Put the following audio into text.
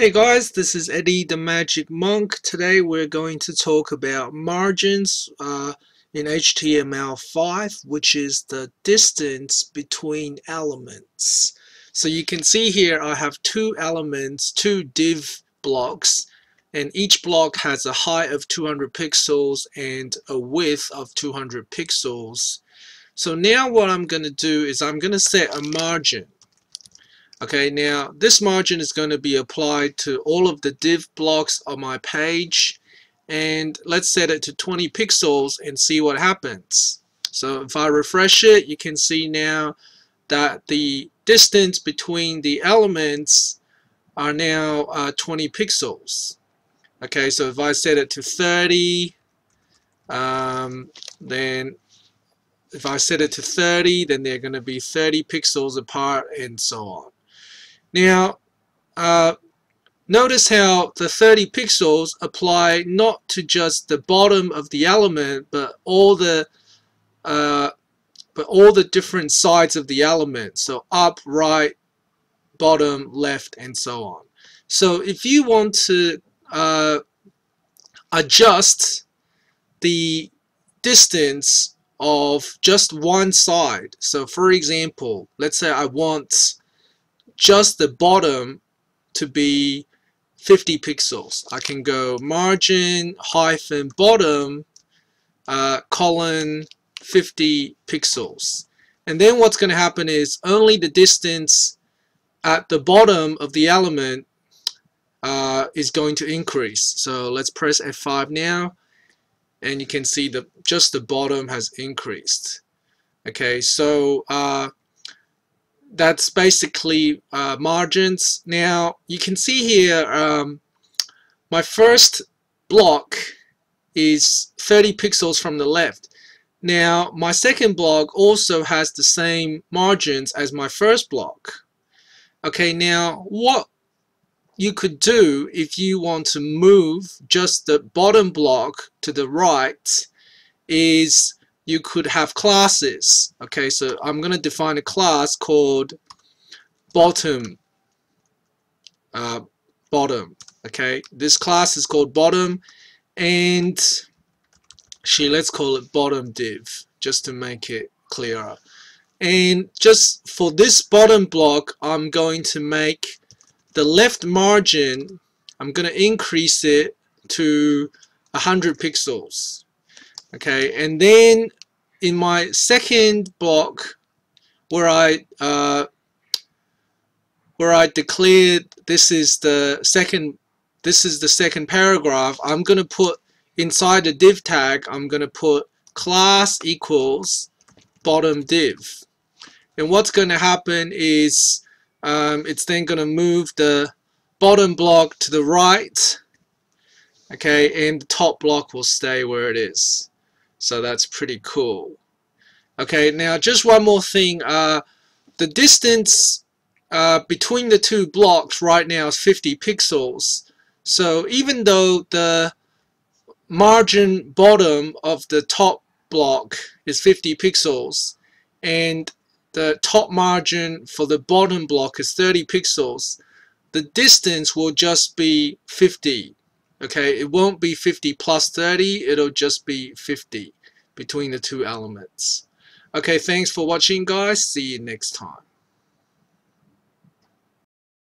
Hey guys, this is Eddie the Magic Monk. Today we're going to talk about margins uh, in HTML5, which is the distance between elements. So you can see here I have two elements, two div blocks, and each block has a height of 200 pixels and a width of 200 pixels. So now what I'm going to do is I'm going to set a margin Okay, now this margin is going to be applied to all of the div blocks on my page and let's set it to 20 pixels and see what happens. So if I refresh it, you can see now that the distance between the elements are now uh, 20 pixels. Okay, so if I set it to 30, um, then if I set it to 30, then they're going to be 30 pixels apart and so on. Now, uh, notice how the 30 pixels apply not to just the bottom of the element, but all the uh, but all the different sides of the element. So up, right, bottom, left, and so on. So if you want to uh, adjust the distance of just one side. So for example, let's say I want just the bottom to be 50 pixels. I can go margin hyphen bottom uh, colon 50 pixels. And then what's going to happen is only the distance at the bottom of the element uh, is going to increase. So let's press F5 now and you can see that just the bottom has increased. Okay, so uh, that's basically uh, margins. Now you can see here um, my first block is 30 pixels from the left. Now my second block also has the same margins as my first block. Okay, now what you could do if you want to move just the bottom block to the right is you could have classes. Okay, so I'm going to define a class called bottom. Uh, bottom. Okay, this class is called bottom, and she let's call it bottom div just to make it clearer. And just for this bottom block, I'm going to make the left margin. I'm going to increase it to 100 pixels okay and then in my second block where I uh, where I declared this is the second this is the second paragraph I'm gonna put inside the div tag I'm gonna put class equals bottom div. And what's gonna happen is um, it's then gonna move the bottom block to the right okay and the top block will stay where it is so that's pretty cool. Okay, now just one more thing. Uh, the distance uh, between the two blocks right now is 50 pixels. So even though the margin bottom of the top block is 50 pixels and the top margin for the bottom block is 30 pixels, the distance will just be 50 okay it won't be 50 plus 30 it'll just be 50 between the two elements. Okay thanks for watching guys. See you next time